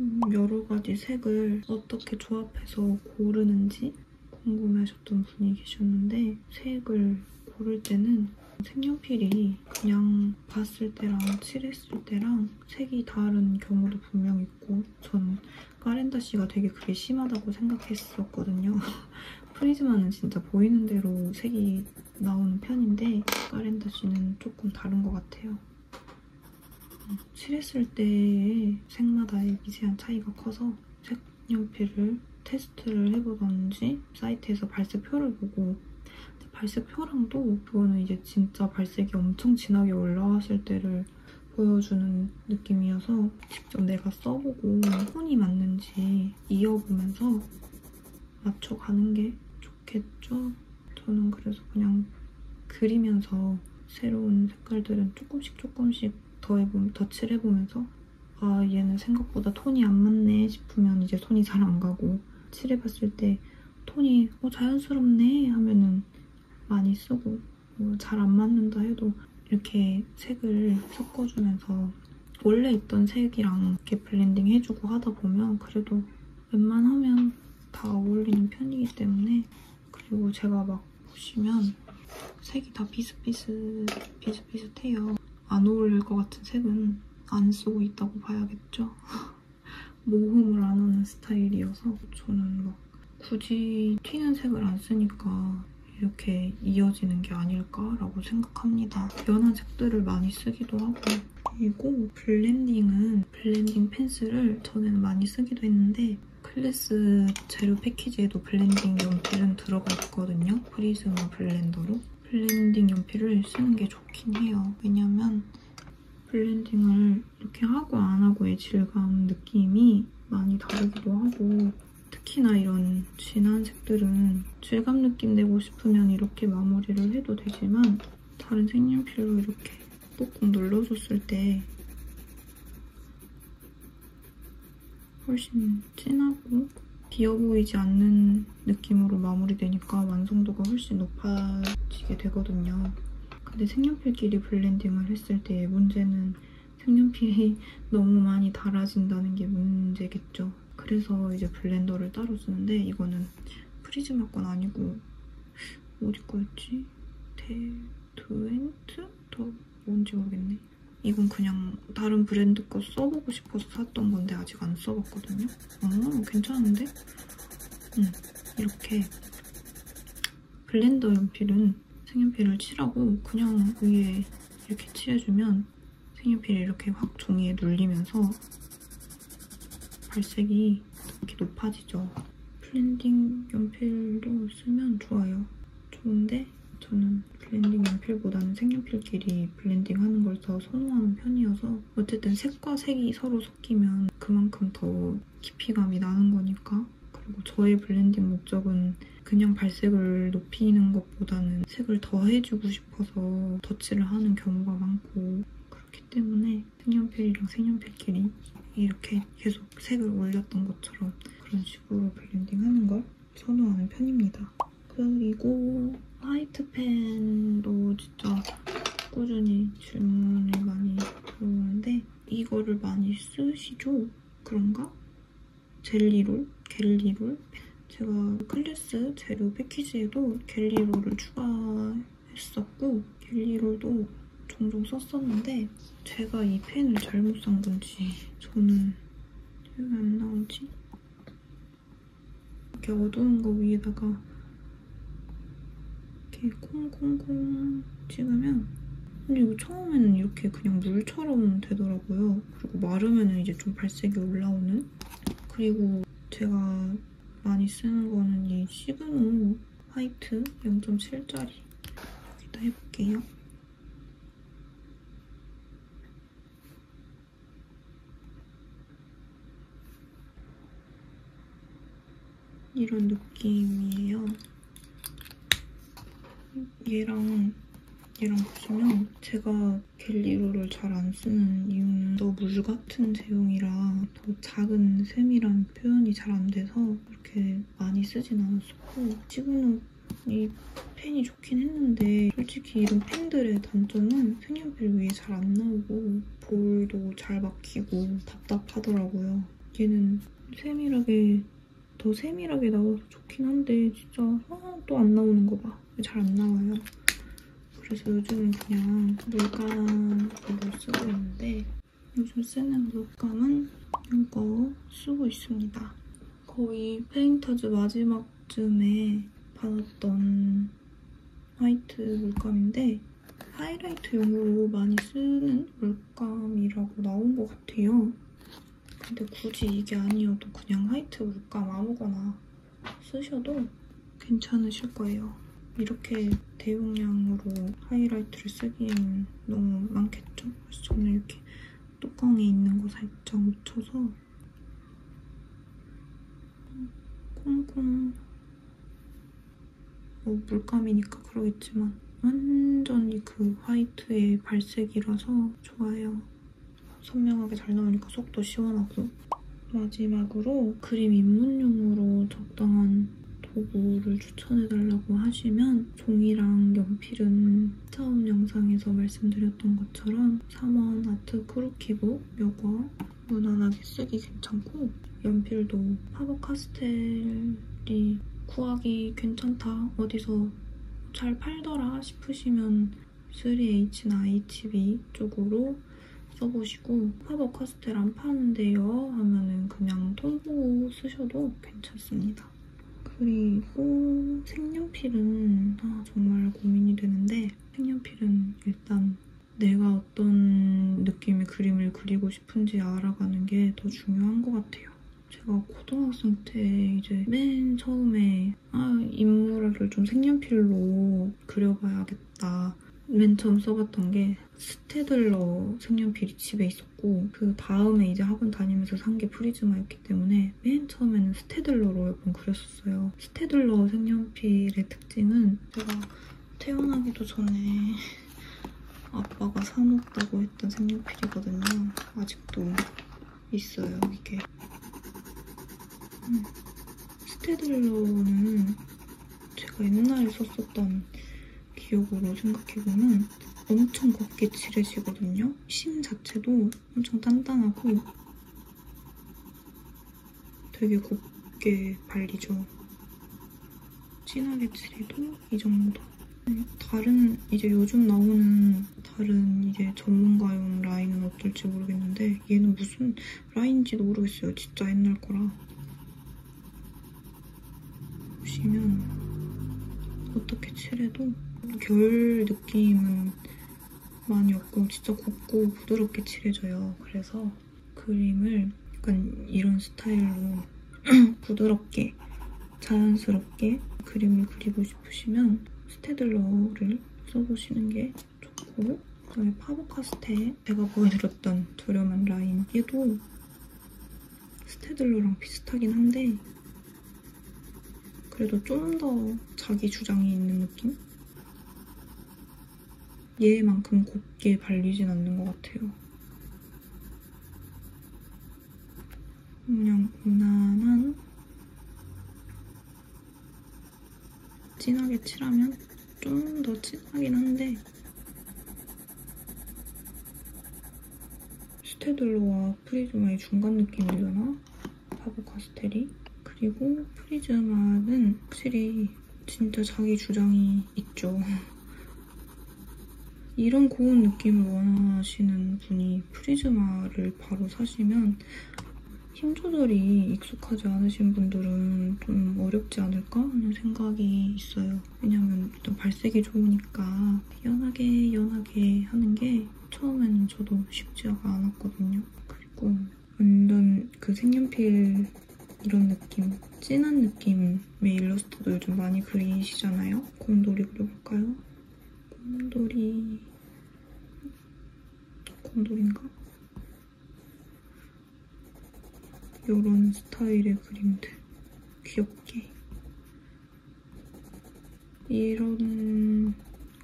음, 여러 가지 색을 어떻게 조합해서 고르는지 궁금해하셨던 분이 계셨는데 색을 고를 때는 색연필이 그냥 봤을 때랑 칠했을 때랑 색이 다른 경우도 분명 있고 전 까렌다 씨가 되게 그게 심하다고 생각했었거든요. 프리즈마는 진짜 보이는 대로 색이 나오는 편인데 까렌다 씨는 조금 다른 것 같아요. 칠했을 때의 색마다의 미세한 차이가 커서 색연필을 테스트를 해보던지 사이트에서 발색표를 보고 발색표랑도 그거는 이제 진짜 발색이 엄청 진하게 올라왔을 때를 보여주는 느낌이어서 직접 내가 써보고 톤이 맞는지 이어보면서 맞춰가는 게 좋겠죠? 저는 그래서 그냥 그리면서 새로운 색깔들은 조금씩 조금씩 더, 해보, 더 칠해보면서 아 얘는 생각보다 톤이 안 맞네 싶으면 이제 손이 잘 안 가고 칠해봤을 때 톤이 어, 자연스럽네 하면은 많이 쓰고 뭐 잘안 맞는다 해도 이렇게 색을 섞어주면서 원래 있던 색이랑 이렇게 blending 해주고 하다 보면 그래도 웬만하면 다 어울리는 편이기 때문에 그리고 제가 막 보시면 색이 다 비슷비슷, 비슷비슷해요. 안 어울릴 것 같은 색은 안 쓰고 있다고 봐야겠죠? 모험을 안 하는 스타일이어서 저는 막 굳이 튀는 색을 안 쓰니까 이렇게 이어지는 게 아닐까라고 생각합니다. 연한 색들을 많이 쓰기도 하고 그리고 blending은 blending pencil을 전에는 많이 쓰기도 했는데 클래스 재료 패키지에도 blending 연필은 들어가 있거든요. 프리즈마 blender로. blending 연필을 쓰는 게 좋긴 해요. 왜냐면 blending을 이렇게 하고 안 하고의 질감 느낌이 많이 다르기도 하고 특히나 이런 진한 색들은 질감 느낌 내고 싶으면 이렇게 마무리를 해도 되지만 다른 색연필로 이렇게 꾹꾹 눌러줬을 때 훨씬 진하고 비어 보이지 않는 느낌으로 마무리되니까 완성도가 훨씬 높아지게 되거든요. 근데 색연필끼리 blending을 했을 때 문제는 색연필이 너무 많이 달아진다는 게 문제겠죠. 그래서 이제 blender를 따로 쓰는데 이거는 프리즈마 건 아니고 어디 거였지? Derwent? 더 뭔지 모르겠네. 이건 그냥 다른 브랜드 거 써보고 싶어서 샀던 건데 아직 안 써봤거든요. 어, 괜찮은데? 응, 이렇게 blender 연필은 색연필을 칠하고 그냥 위에 이렇게 칠해주면 색연필이 이렇게 확 종이에 눌리면서 발색이 이렇게 높아지죠. blending 연필도 쓰면 좋아요. 좋은데 저는 blending 연필보다는 색연필끼리 blending하는 걸 더 선호하는 편이어서 어쨌든 색과 색이 서로 섞이면 그만큼 더 깊이감이 나는 거니까 그리고 저의 blending 목적은 그냥 발색을 높이는 것보다는 색을 더 해주고 싶어서 덧칠을 하는 경우가 많고 그렇기 때문에 색연필이랑 색연필끼리 이렇게 계속 색을 올렸던 것처럼 그런 식으로 blending하는 걸 선호하는 편입니다. 그리고 화이트펜도 진짜 꾸준히 질문을 많이 들어오는데 이거를 많이 쓰시죠? 그런가? 젤리롤? 겔리롤? 제가 클래스 재료 패키지에도 겔리롤을 추가했었고 겔리롤도 종종 썼었는데 제가 이 펜을 잘못 산 건지 저는 여기 안 나오지? 이렇게 어두운 거 위에다가 이렇게 콩콩콩 찍으면 근데 이거 처음에는 이렇게 그냥 물처럼 되더라고요. 그리고 마르면 이제 좀 발색이 올라오는? 그리고 제가 많이 쓰는 거는 이 시그노 화이트 0.7짜리 여기다 해볼게요. 이런 느낌이에요. 얘랑 얘랑 보시면 제가 갤리로를 잘 안 쓰는 이유는 더 물 같은 제형이라 더 작은 셈이란 표현이 잘 안 돼서 이렇게 많이 쓰진 않았었고 지금은 이 펜이 좋긴 했는데 솔직히 이런 펜들의 단점은 색연필 위에 잘 안 나오고 볼도 잘 막히고 답답하더라고요. 얘는 세밀하게 더 세밀하게 나와서 좋긴 한데 진짜 아, 또 안 나오는 거 봐. 잘 안 나와요. 그래서 요즘은 그냥 물감으로 쓰고 있는데 요즘 쓰는 물감은 이거 쓰고 있습니다. 거의 페인터즈 마지막쯤에 받았던 화이트 물감인데 하이라이트용으로 많이 쓰는 물감이라고 나온 것 같아요. 근데 굳이 이게 아니어도 그냥 화이트 물감 아무거나 쓰셔도 괜찮으실 거예요. 이렇게 대용량으로 하이라이트를 쓰기에는 너무 많겠죠? 그래서 저는 이렇게 뚜껑에 있는 거 살짝 묻혀서 콩콩 뭐 물감이니까 그러겠지만 완전히 그 화이트의 발색이라서 좋아요. 선명하게 잘 나오니까 속도 시원하고 마지막으로 그림 입문용으로 적당한 도구를 추천해달라고 하시면 종이랑 연필은 처음 영상에서 말씀드렸던 것처럼 삼원 아트 크로키북 이거 무난하게 쓰기 괜찮고 연필도 파버 카스텔이 구하기 괜찮다 어디서 잘 팔더라 싶으시면 3H나 HB 쪽으로 써보시고 파버 카스텔 안 파는데요 하면은 그냥 통 보고 쓰셔도 괜찮습니다. 그리고 색연필은 아, 정말 고민이 되는데 색연필은 일단 내가 어떤 느낌의 그림을 그리고 싶은지 알아가는 게 더 중요한 것 같아요. 제가 고등학생 때 이제 맨 처음에 아 인물을 좀 색연필로 그려봐야겠다 맨 처음 써봤던 게 스테들러 색연필이 집에 있었고 그 다음에 이제 학원 다니면서 산 게 프리즈마였기 때문에 맨 처음에는 스테들러로 몇 번 그렸었어요. 스테들러 색연필의 특징은 제가 태어나기도 전에 아빠가 사놓았다고 했던 색연필이거든요. 아직도 있어요, 이게. 음. 스테들러는 제가 옛날에 썼었던 기억으로 생각해보면 엄청 곱게 칠해지거든요. 심 자체도 엄청 단단하고 되게 곱게 발리죠. 진하게 칠해도 이 정도. 다른 이제 요즘 나오는 다른 이제 전문가용 라인은 어떨지 모르겠는데 얘는 무슨 라인인지도 모르겠어요. 진짜 옛날 거라. 보시면 어떻게 칠해도 결 느낌은 많이 없고 진짜 곱고 부드럽게 칠해져요. 그래서 그림을 약간 이런 스타일로 부드럽게 자연스럽게 그림을 그리고 싶으시면 스테들러를 써보시는 게 좋고 그다음에 파버카스테 제가 보여드렸던 저렴한 라인 얘도 스테들러랑 비슷하긴 한데 그래도 좀 더 자기 주장이 있는 느낌? 얘만큼 곱게 발리진 않는 것 같아요. 그냥 무난한 진하게 칠하면 좀 더 진하긴 한데 스테들러와 프리즈마의 중간 느낌이려나? 파버 카스텔이? 그리고 프리즈마는 확실히 진짜 자기 주장이 있죠. 이런 고운 느낌을 원하시는 분이 프리즈마를 바로 사시면 힘 조절이 익숙하지 않으신 분들은 좀 어렵지 않을까 하는 생각이 있어요. 왜냐면 일단 발색이 좋으니까 연하게 연하게 하는 게 처음에는 저도 쉽지가 않았거든요. 그리고 완전 그 색연필 이런 느낌, 진한 느낌의 일러스트도 요즘 많이 그리시잖아요. 곰돌이 그려볼까요? 곰돌이... 곰돌인가? 이런 스타일의 그림들. 귀엽게. 이런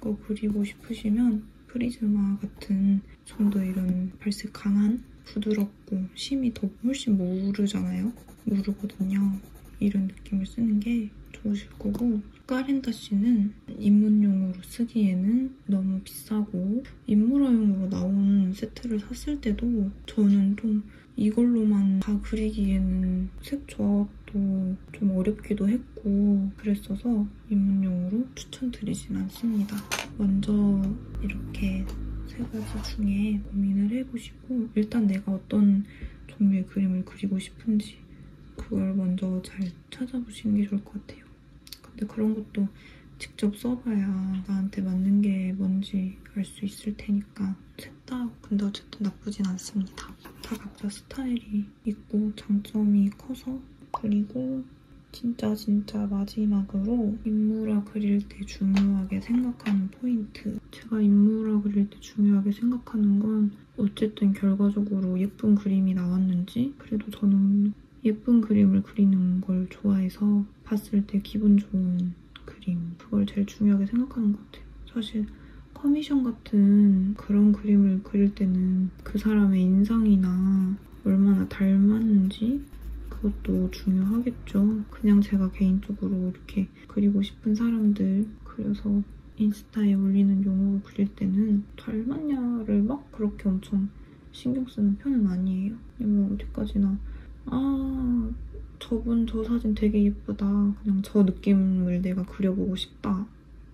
거 그리고 싶으시면 프리즈마 같은 좀 더 이런 발색 강한 부드럽고 심이 더 훨씬 모르잖아요. 모르거든요. 이런 느낌을 쓰는 게 좋으실 거고 까렌다 씨는 입문용으로 쓰기에는 너무 비싸고 입문화용으로 나온 세트를 샀을 때도 저는 좀 이걸로만 다 그리기에는 색 조합도 좀 어렵기도 했고 그랬어서 입문용으로 추천드리진 않습니다. 먼저 이렇게 세 가지 중에 고민을 해보시고 일단 내가 어떤 종류의 그림을 그리고 싶은지 그걸 먼저 잘 찾아보시는 게 좋을 것 같아요. 근데 그런 것도 직접 써봐야 나한테 맞는 게 뭔지 알 수 있을 테니까 셋다 근데 어쨌든 나쁘진 않습니다. 다 각자 스타일이 있고 장점이 커서 그리고 진짜 진짜 마지막으로 인물화 그릴 때 중요하게 생각하는 포인트 제가 인물화 그릴 때 중요하게 생각하는 건 어쨌든 결과적으로 예쁜 그림이 나왔는지 그래도 저는 예쁜 그림을 그리는 걸 좋아해서 봤을 때 기분 좋은 그림 그걸 제일 중요하게 생각하는 것 같아요. 사실 커미션 같은 그런 그림을 그릴 때는 그 사람의 인상이나 얼마나 닮았는지 그것도 중요하겠죠. 그냥 제가 개인적으로 이렇게 그리고 싶은 사람들 그려서 인스타에 올리는 용어로 그릴 때는 닮았냐를 막 그렇게 엄청 신경 쓰는 편은 아니에요. 뭐 어디까지나 아 저분 저 사진 되게 예쁘다. 그냥 저 느낌을 내가 그려보고 싶다.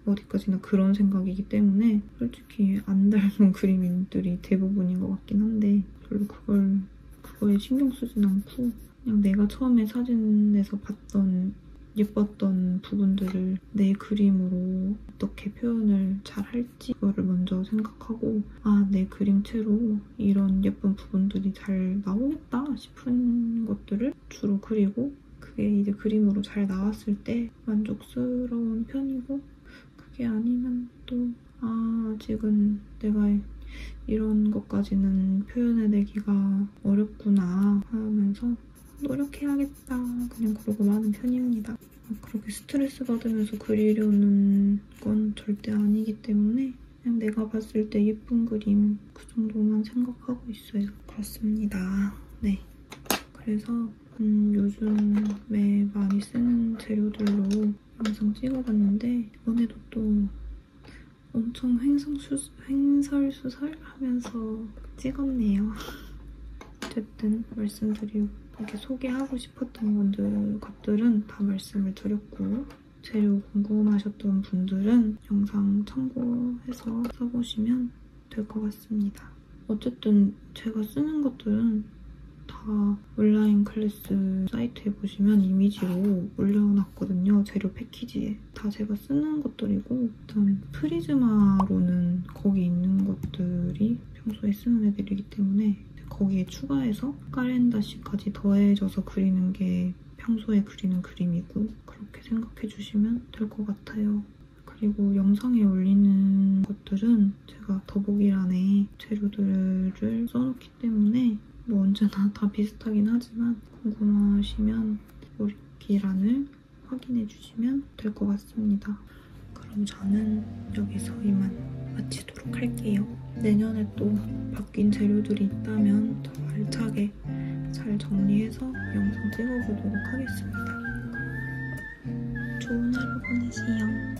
어디까지나 그런 생각이기 때문에 솔직히 안 닮은 그림들이 대부분인 것 같긴 한데 별로 그걸 그거에 신경 쓰진 않고 그냥 내가 처음에 사진에서 봤던 예뻤던 부분들을 내 그림으로 어떻게 표현을 잘 할지 그거를 먼저 생각하고 아, 내 그림체로 이런 예쁜 부분들이 잘 나오겠다 싶은 것들을 주로 그리고 그게 이제 그림으로 잘 나왔을 때 만족스러운 편이고 그게 아니면 또 아, 아직은 내가 이런 것까지는 표현해내기가 어렵구나 하면서 노력해야겠다 그냥 그러고 마는 편입니다. 그렇게 스트레스 받으면서 그리려는 건 절대 아니기 때문에 그냥 내가 봤을 때 예쁜 그림 그 정도만 생각하고 있어요. 그렇습니다. 네. 그래서 음, 요즘에 많이 쓰는 재료들로 영상 찍어봤는데 이번에도 또 엄청 횡성수, 횡설수설 하면서 찍었네요. 어쨌든 말씀드리고 이렇게 소개하고 싶었던 분들 것들은 다 말씀을 드렸고 재료 궁금하셨던 분들은 영상 참고해서 써보시면 될 것 같습니다. 어쨌든 제가 쓰는 것들은 다 온라인 클래스 사이트에 보시면 이미지로 올려놨거든요. 재료 패키지에. 다 제가 쓰는 것들이고 일단 프리즈마로는 거기 있는 것들이 평소에 쓰는 애들이기 때문에 거기에 추가해서 까렌다시까지 더해져서 그리는 게 평소에 그리는 그림이고 그렇게 생각해 주시면 될 것 같아요. 그리고 영상에 올리는 것들은 제가 더보기란에 재료들을 써놓기 때문에 뭐 언제나 다 비슷하긴 하지만 궁금하시면 더보기란을 확인해 주시면 될 것 같습니다. 그럼 저는 여기서 이만 마치도록 할게요. 내년에 또 바뀐 재료들이 있다면 더 알차게 잘 정리해서 영상 찍어보도록 하겠습니다. 좋은 하루 보내세요.